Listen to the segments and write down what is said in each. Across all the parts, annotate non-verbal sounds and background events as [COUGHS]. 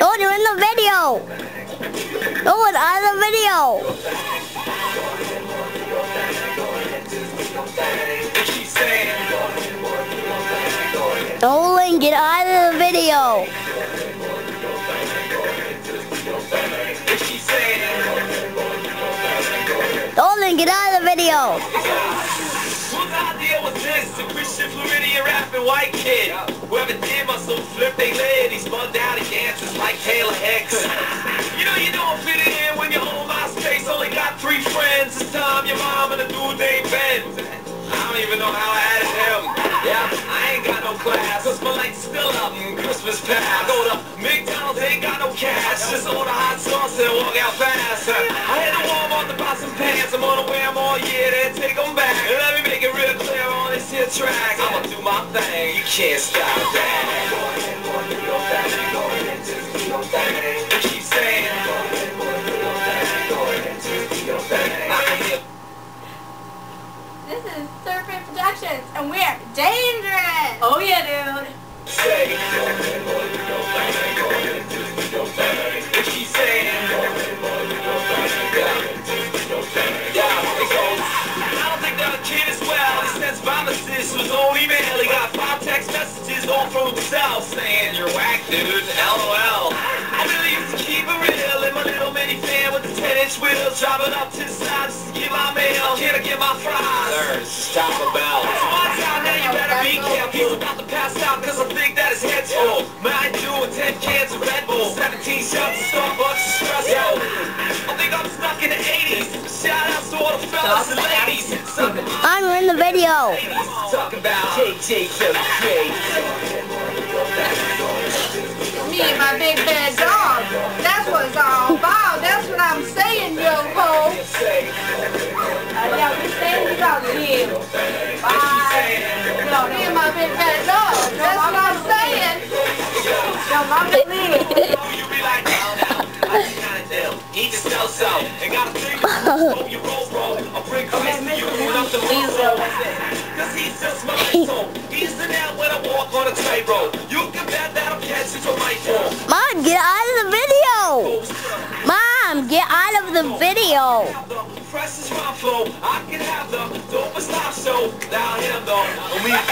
Oh, you're in the video. Oh, it's of the video. Nolan, get out of the video. The video. Whose idea was this? A Christian Floridian rapping white kid. Whoever did must have flipped they lid. He spun down, he dances like Taylor Hicks. You know you don't fit in when you're on MySpace. Only got three friends. It's time your mom and a dude named Ben. I don't even know how I added him. Yeah, I ain't got no class. Cause my lights still up and Christmas past. Thing, you can't stop that. Keep saying. I can hear This is Serfay Productions, and we're dangerous. Oh yeah, dude. Driving up to the side just to get my mail. Can I get my fries? Sir, this is Taco Bell. So one time now you better be careful. He's about to pass out because I think that his head's full. Man, doing 10 cans of Red Bull. 17 shots of Starbucks espresso. I think I'm stuck in the 80s. Shout out to all the fellas and ladies. I'm in the video. Talk about KJ Mom, get out of the video. Mom, get out of the video. My.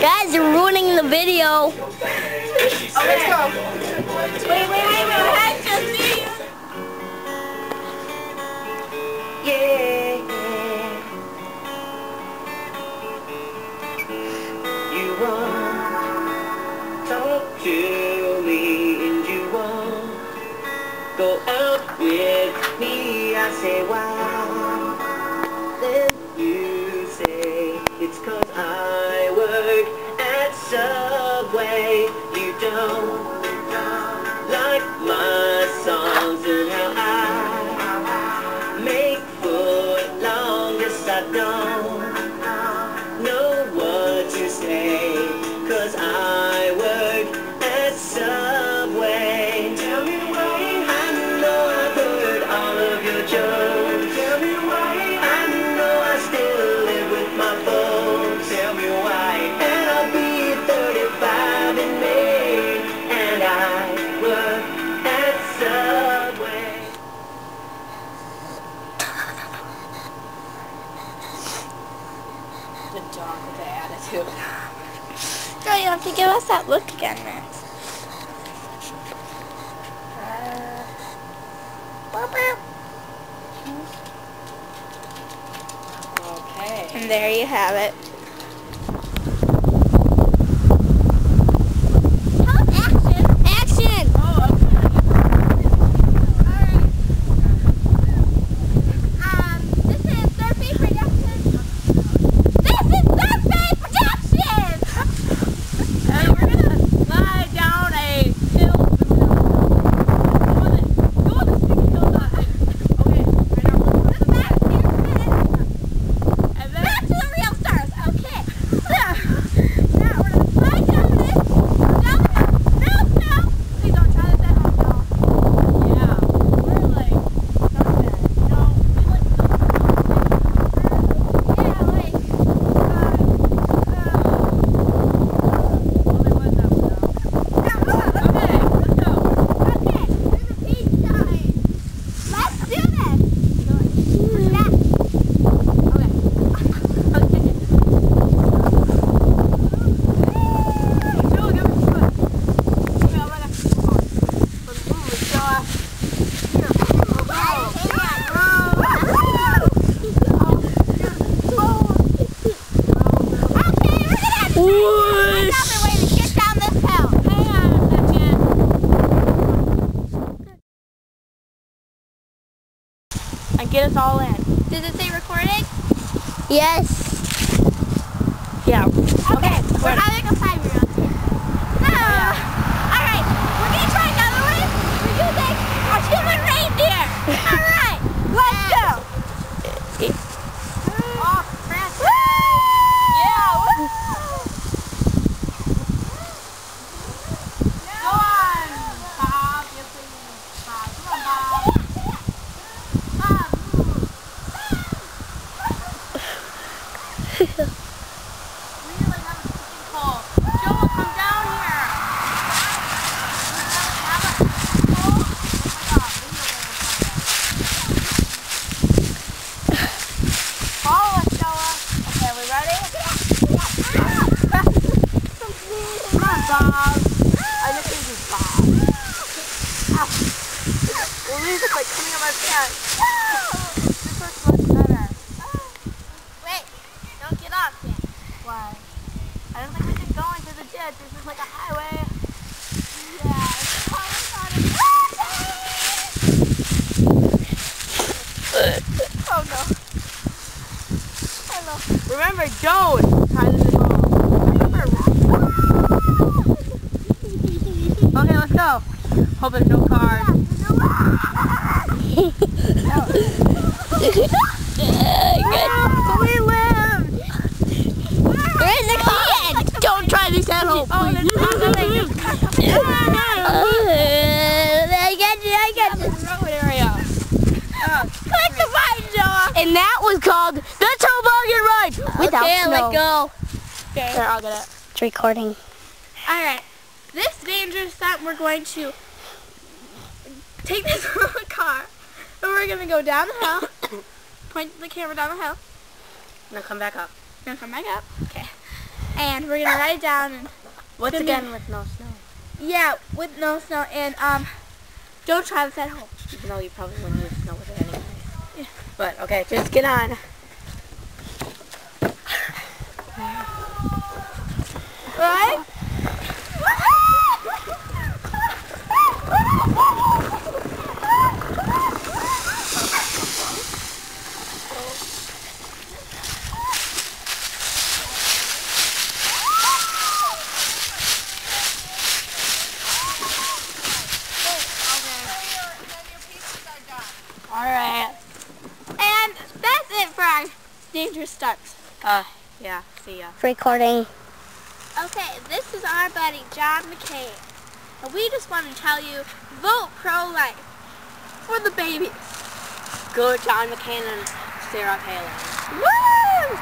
Guys, you're ruining the video. Go. Wait, wait, wait, wait. Me. I you have to give us that look again, Max. Uh, okay. And there you have it. Action! Action! Um, this is Serfay Productions. This is Serfay Productions. And we're gonna slide down a hill. Go on the, go on the sticky hill that I- Okay, right now. This is Max here. And then Back to the real stars. and get us all in. Does it say recording? Yes. Yeah. Okay, we're having a five year old here. Ah. Alright, we're gonna try another one. We're using a human reindeer. Alright, let's go. Oh, Francis. Yeah. woo. Go on, Bob. Yes, please. Bob. Come on, Bob. Bob. Really have a freaking cold. Joel, come down here. Have a cold. Oh my God. Follow us, Noah. Okay, are we ready? Come on, Bob. I just think it's Bob. Ow. Well, these are like coming out my pants. This looks much better. Wait, don't get off yet. Why? I don't think we should go into the ditch. This is like a highway. Yeah, it's probably not a Oh no. Oh no. Remember, don't try this at home. Okay, let's go. Hope there's no cars. we live. We're in the car. Don't try this at home. Oh, oh, there's cars coming. There's cars coming. I got you. I got you. road area. Click the button, Noah. And that was called the toboggan ride without okay, snow. let go. Here, I'll get it. It's recording. Alright, this dangerous stunt, we're going to take this [LAUGHS] little car, and we're going to go down the hill, [COUGHS] point the camera down the hill, Now come back up. we're going to come back up, okay, and we're going to ride down, and Once again news. with no snow. yeah, with no snow, and um, don't try this at home. Even though you probably wouldn't use snow with it anyway. But okay, just get on. Right? Alright. And that's it for our dangerous stunts. Uh, yeah, see ya. Recording. Okay, this is our buddy John McCain. And we just want to tell you, vote pro-life for the babies. Go John McCain and Sarah Palin. Woo!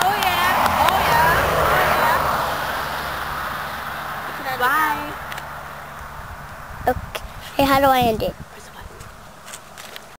Oh yeah, oh yeah, oh yeah. Bye. Okay. Hey, how do I end it?